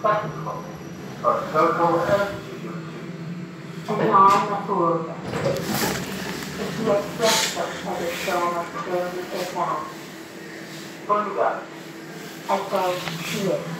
spectacle of total empty Enorme curva. E si effetto per sono degli